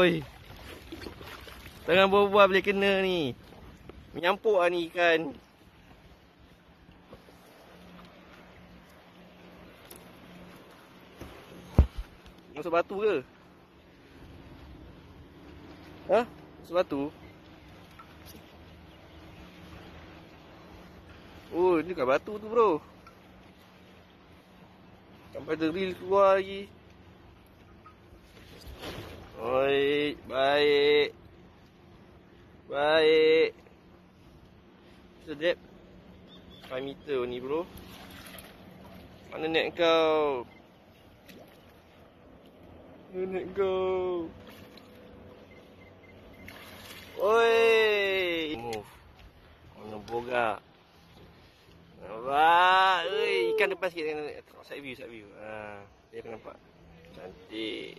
Oi. Tangan buah-buah boleh kena ni. Menyampuk lah ni ikan. Masuk batu ke? Ha? Masuk batu? Oh, ni kat batu tu bro. Sampai deril keluar lagi. Oi, baik. Baik. Sedap. 5 meter ni bro. Mana net kau? Mana net kau? Oi. Move. Mana boga? Wah, ikan depan sikit. Side view, side view. Ha, dia akan nampak. Cantik.